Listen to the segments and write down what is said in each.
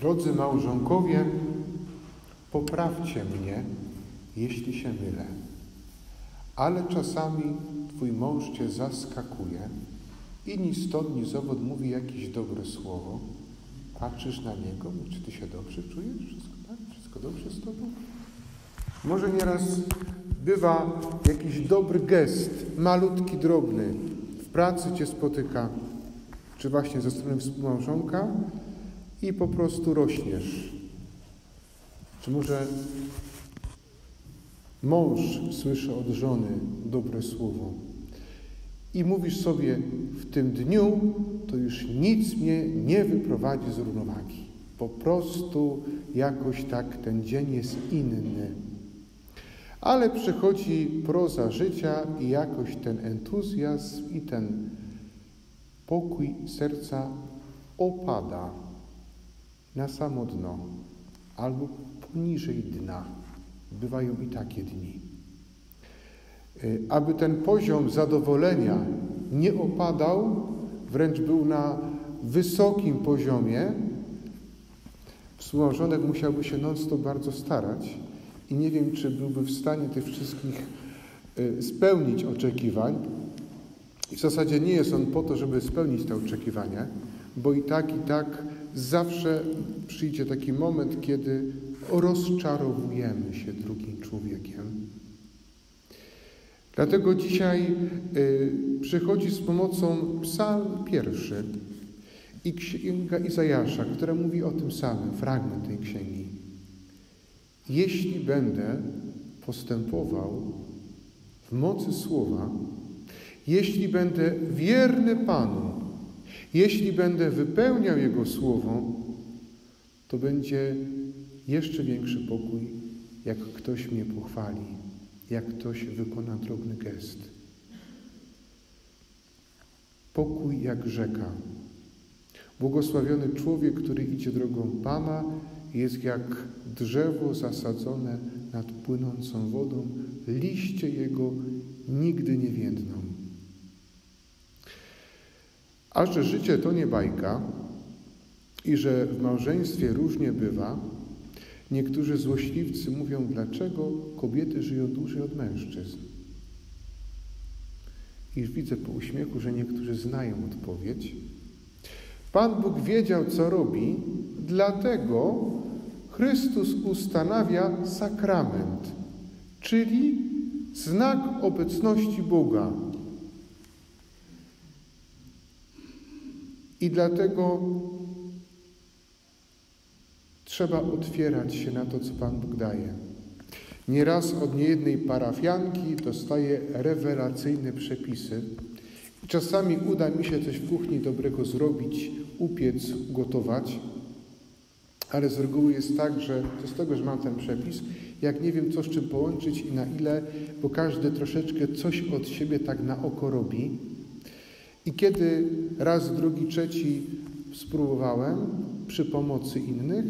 Drodzy małżonkowie, poprawcie mnie, jeśli się mylę. Ale czasami twój mąż cię zaskakuje i ni stąd, ni zowąd mówi jakieś dobre słowo. Patrzysz na niego, czy ty się dobrze czujesz? Wszystko tak? Wszystko dobrze z tobą? Może nieraz bywa jakiś dobry gest, malutki, drobny. W pracy cię spotyka, czy właśnie ze strony współmałżonka i po prostu rośniesz. Czy może mąż słyszy od żony dobre słowo i mówisz sobie w tym dniu, to już nic mnie nie wyprowadzi z równowagi. Po prostu jakoś tak ten dzień jest inny. Ale przychodzi proza życia i jakoś ten entuzjazm i ten pokój serca opada na samo dno albo poniżej dna. Bywają i takie dni. Y, aby ten poziom zadowolenia nie opadał, wręcz był na wysokim poziomie, współmałżonek musiałby się non-stop bardzo starać i nie wiem, czy byłby w stanie tych wszystkich y, spełnić oczekiwań. W zasadzie nie jest on po to, żeby spełnić te oczekiwania, bo i tak, i tak zawsze przyjdzie taki moment, kiedy rozczarowujemy się drugim człowiekiem. Dlatego dzisiaj y, przychodzi z pomocą psalm pierwszy i księga Izajasza, która mówi o tym samym, fragment tej księgi. Jeśli będę postępował w mocy słowa, jeśli będę wierny Panu, jeśli będę wypełniał Jego słowo, to będzie jeszcze większy pokój, jak ktoś mnie pochwali, jak ktoś wykona drobny gest. Pokój jak rzeka. Błogosławiony człowiek, który idzie drogą Pana, jest jak drzewo zasadzone nad płynącą wodą, liście jego nigdy nie więdną. A że życie to nie bajka i że w małżeństwie różnie bywa, niektórzy złośliwcy mówią, dlaczego kobiety żyją dłużej od mężczyzn. I widzę po uśmiechu, że niektórzy znają odpowiedź. Pan Bóg wiedział, co robi, dlatego Chrystus ustanawia sakrament, czyli znak obecności Boga. I dlatego trzeba otwierać się na to, co Pan Bóg daje. Nieraz od niejednej parafianki dostaję rewelacyjne przepisy. Czasami uda mi się coś w kuchni dobrego zrobić, upiec, gotować, ale z reguły jest tak, że z tego, że mam ten przepis, jak nie wiem, co z czym połączyć i na ile, bo każdy troszeczkę coś od siebie tak na oko robi. I kiedy raz, drugi, trzeci spróbowałem przy pomocy innych,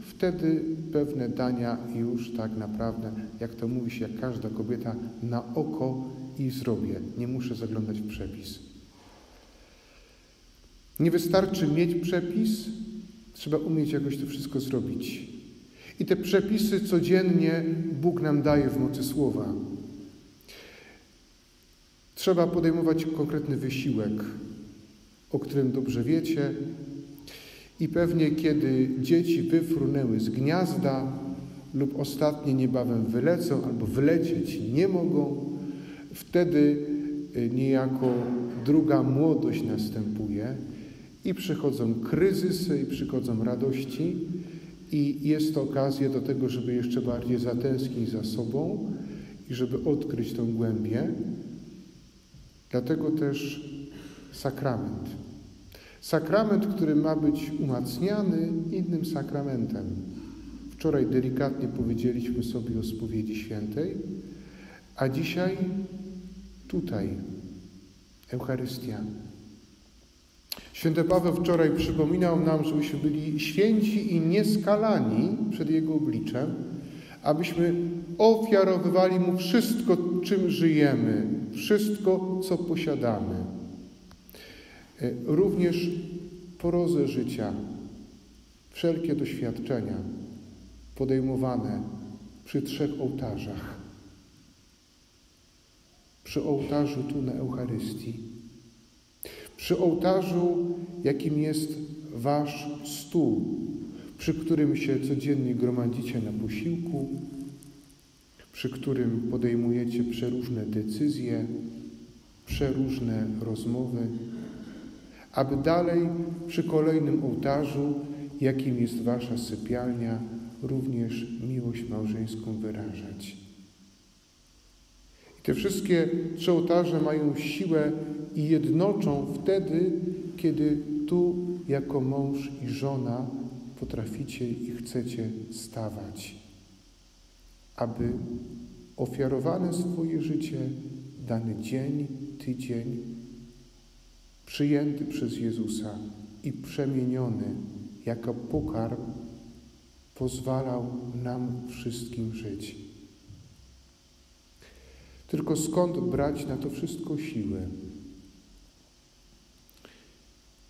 wtedy pewne dania już tak naprawdę, jak to mówi się, jak każda kobieta, na oko i zrobię. Nie muszę zaglądać w przepis. Nie wystarczy mieć przepis, trzeba umieć jakoś to wszystko zrobić. I te przepisy codziennie Bóg nam daje w mocy słowa. Trzeba podejmować konkretny wysiłek, o którym dobrze wiecie. I pewnie kiedy dzieci wyfrunęły z gniazda lub ostatnie niebawem wylecą albo wylecieć nie mogą, wtedy y, niejako druga młodość następuje i przychodzą kryzysy, i przychodzą radości, i jest to okazja do tego, żeby jeszcze bardziej zatęsknić za sobą i żeby odkryć tą głębię. Dlatego też sakrament. Sakrament, który ma być umacniany innym sakramentem. Wczoraj delikatnie powiedzieliśmy sobie o spowiedzi świętej, a dzisiaj tutaj Eucharystia. Święty Paweł wczoraj przypominał nam, żebyśmy byli święci i nieskalani przed Jego obliczem, abyśmy ofiarowywali Mu wszystko, czym żyjemy, wszystko, co posiadamy. E, również porozę życia, wszelkie doświadczenia podejmowane przy trzech ołtarzach. Przy ołtarzu tu na Eucharystii, przy ołtarzu, jakim jest Wasz stół, przy którym się codziennie gromadzicie na posiłku, przy którym podejmujecie przeróżne decyzje, przeróżne rozmowy, aby dalej przy kolejnym ołtarzu, jakim jest Wasza sypialnia, również miłość małżeńską wyrażać. I te wszystkie trzy ołtarze mają siłę i jednoczą wtedy, kiedy tu jako mąż i żona potraficie i chcecie stawać, aby ofiarowane swoje życie, dany dzień, tydzień, przyjęty przez Jezusa i przemieniony jako pokarm, pozwalał nam wszystkim żyć. Tylko skąd brać na to wszystko siłę?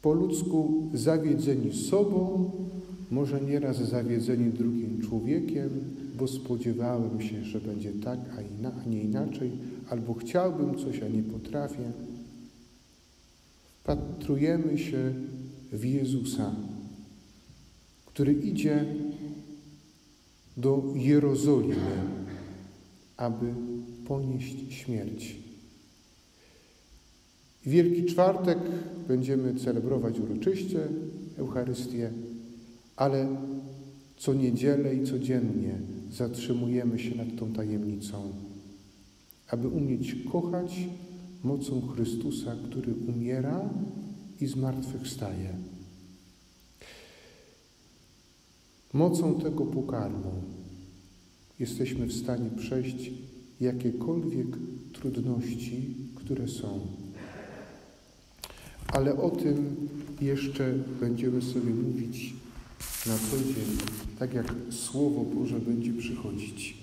Po ludzku zawiedzeni sobą, może nieraz zawiedzeni drugim człowiekiem, bo spodziewałem się, że będzie tak, a, nie inaczej, albo chciałbym coś, a nie potrafię. Wpatrujemy się w Jezusa, który idzie do Jerozolimy, aby ponieść śmierć. Wielki Czwartek będziemy celebrować uroczyście Eucharystię, ale co niedzielę i codziennie zatrzymujemy się nad tą tajemnicą, aby umieć kochać mocą Chrystusa, który umiera i zmartwychwstaje. Mocą tego pokarmu jesteśmy w stanie przejść jakiekolwiek trudności, które są. Ale o tym jeszcze będziemy sobie mówić na co dzień, tak jak Słowo Boże będzie przychodzić.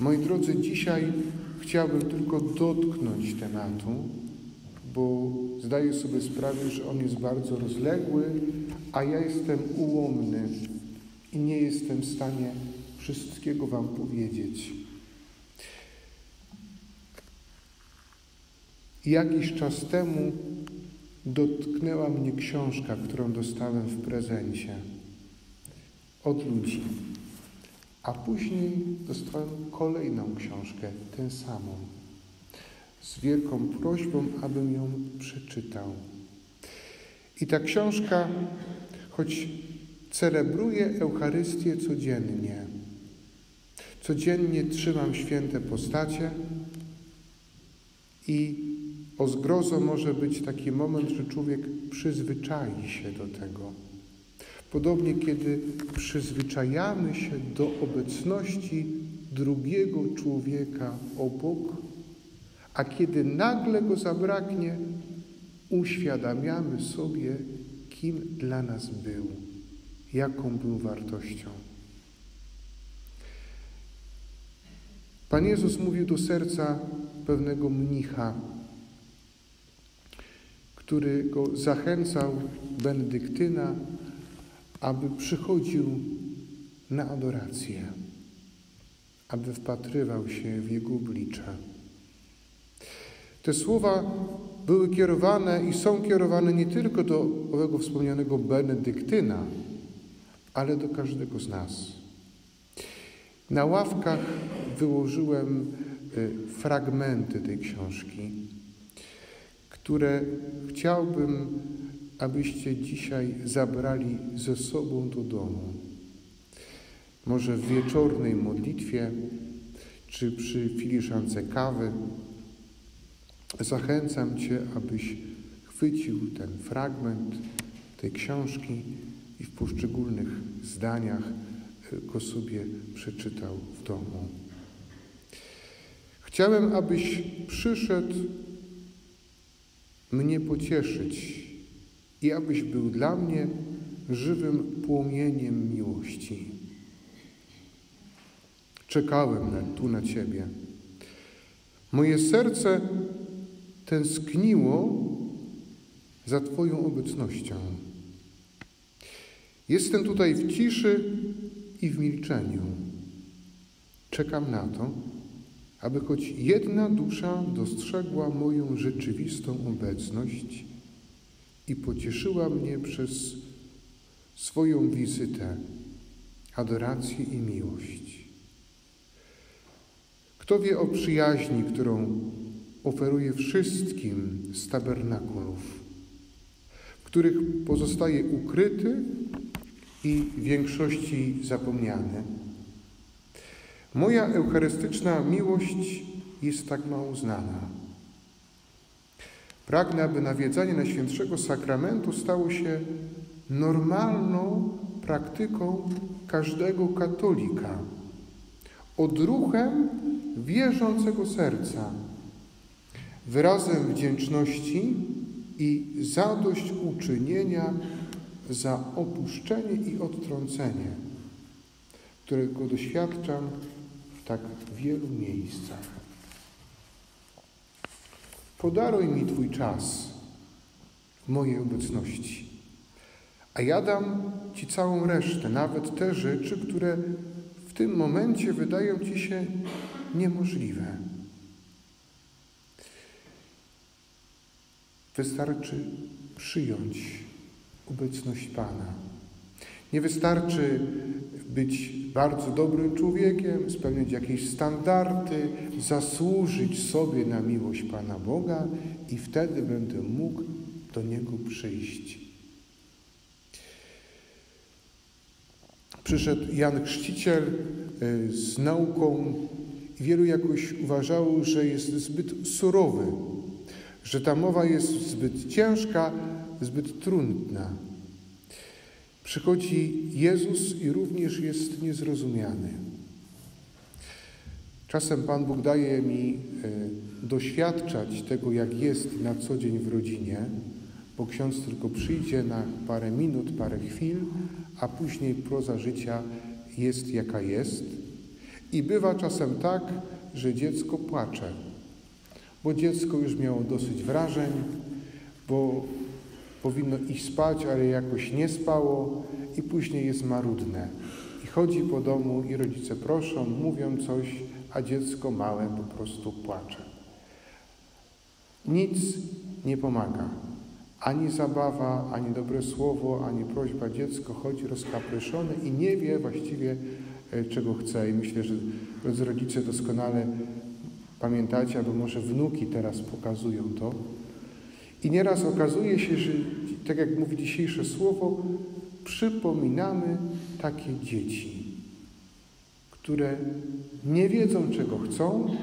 Moi drodzy, dzisiaj chciałbym tylko dotknąć tematu, bo zdaję sobie sprawę, że on jest bardzo rozległy, a ja jestem ułomny i nie jestem w stanie wszystkiego Wam powiedzieć. Jakiś czas temu dotknęła mnie książka, którą dostałem w prezencie od ludzi. A później dostałem kolejną książkę, tę samą, z wielką prośbą, abym ją przeczytał. I ta książka, choć celebruje Eucharystię codziennie, codziennie trzymam święte postacie i o zgrozo może być taki moment, że człowiek przyzwyczai się do tego. Podobnie, kiedy przyzwyczajamy się do obecności drugiego człowieka obok, a kiedy nagle go zabraknie, uświadamiamy sobie, kim dla nas był, jaką był wartością. Pan Jezus mówił do serca pewnego mnicha, który go zachęcał, Benedyktyna, aby przychodził na adorację, aby wpatrywał się w jego oblicze. Te słowa były kierowane i są kierowane nie tylko do owego wspomnianego Benedyktyna, ale do każdego z nas. Na ławkach wyłożyłem y, fragmenty tej książki które chciałbym, abyście dzisiaj zabrali ze sobą do domu. Może w wieczornej modlitwie, czy przy filiżance kawy. Zachęcam Cię, abyś chwycił ten fragment tej książki i w poszczególnych zdaniach go sobie przeczytał w domu. Chciałem, abyś przyszedł mnie pocieszyć i abyś był dla mnie żywym płomieniem miłości. Czekałem na, tu na Ciebie. Moje serce tęskniło za Twoją obecnością. Jestem tutaj w ciszy i w milczeniu. Czekam na to, aby choć jedna dusza dostrzegła moją rzeczywistą obecność i pocieszyła mnie przez swoją wizytę, adorację i miłość. Kto wie o przyjaźni, którą oferuje wszystkim z tabernakulów, w których pozostaje ukryty i w większości zapomniany. Moja eucharystyczna miłość jest tak mało znana. Pragnę, aby nawiedzanie Najświętszego Sakramentu stało się normalną praktyką każdego katolika, odruchem wierzącego serca, wyrazem wdzięczności i zadośćuczynienia za opuszczenie i odtrącenie, którego doświadczam w tak wielu miejscach. Podaruj mi Twój czas w mojej obecności, a ja dam Ci całą resztę, nawet te rzeczy, które w tym momencie wydają Ci się niemożliwe. Wystarczy przyjąć obecność Pana. Nie wystarczy być bardzo dobrym człowiekiem, spełniać jakieś standardy, zasłużyć sobie na miłość Pana Boga i wtedy będę mógł do Niego przyjść. Przyszedł Jan Chrzciciel y, z nauką i wielu jakoś uważało, że jest zbyt surowy, że ta mowa jest zbyt ciężka, zbyt trudna. Przychodzi Jezus i również jest niezrozumiany. Czasem Pan Bóg daje mi e, doświadczać tego, jak jest na co dzień w rodzinie, bo ksiądz tylko przyjdzie na parę minut, parę chwil, a później proza życia jest jaka jest. I bywa czasem tak, że dziecko płacze, bo dziecko już miało dosyć wrażeń, bo powinno iść spać, ale jakoś nie spało i później jest marudne. I chodzi po domu i rodzice proszą, mówią coś, a dziecko małe po prostu płacze. Nic nie pomaga. Ani zabawa, ani dobre słowo, ani prośba. Dziecko chodzi rozkapryszone i nie wie właściwie, e, czego chce. I myślę, że rodzice doskonale pamiętacie, albo może wnuki teraz pokazują to, i nieraz okazuje się, że tak jak mówi dzisiejsze słowo, przypominamy takie dzieci, które nie wiedzą, czego chcą,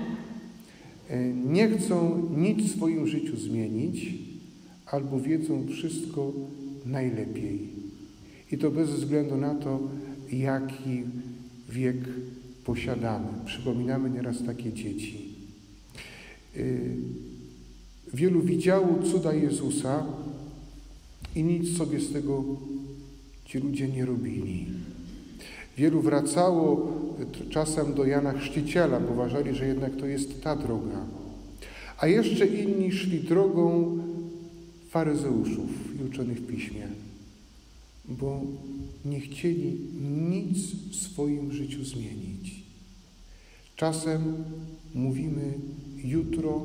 e, nie chcą nic w swoim życiu zmienić, albo wiedzą wszystko najlepiej. I to bez względu na to, jaki wiek posiadamy. Przypominamy nieraz takie dzieci. E, Wielu widziało cuda Jezusa i nic sobie z tego ci ludzie nie robili. Wielu wracało czasem do Jana Chrzciciela, bo uważali, że jednak to jest ta droga. A jeszcze inni szli drogą faryzeuszów i uczonych w piśmie, bo nie chcieli nic w swoim życiu zmienić. Czasem mówimy jutro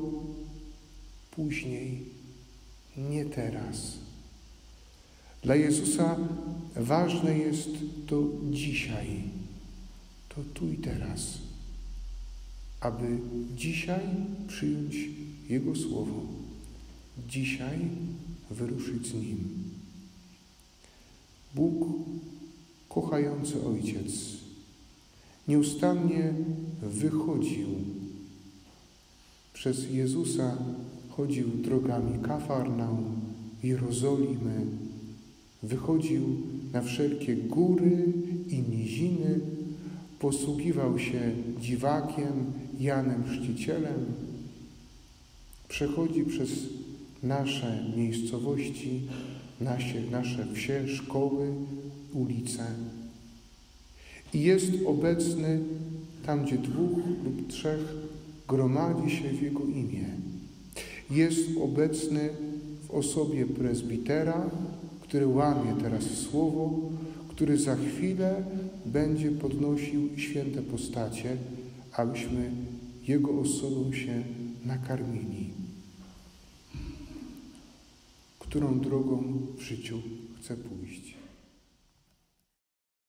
później, nie teraz. Dla Jezusa ważne jest to dzisiaj, to tu i teraz, aby dzisiaj przyjąć Jego Słowo, dzisiaj wyruszyć z Nim. Bóg, kochający Ojciec, nieustannie wychodził przez Jezusa chodził drogami Kafarnaum, Jerozolimy, wychodził na wszelkie góry i niziny, posługiwał się dziwakiem Janem Chrzcicielem, przechodzi przez nasze miejscowości, nasze, nasze wsie, szkoły, ulice. I jest obecny tam, gdzie dwóch lub trzech gromadzi się w Jego imię jest obecny w osobie prezbitera, który łamie teraz słowo, który za chwilę będzie podnosił święte postacie, abyśmy Jego osobą się nakarmili. Którą drogą w życiu chcę pójść?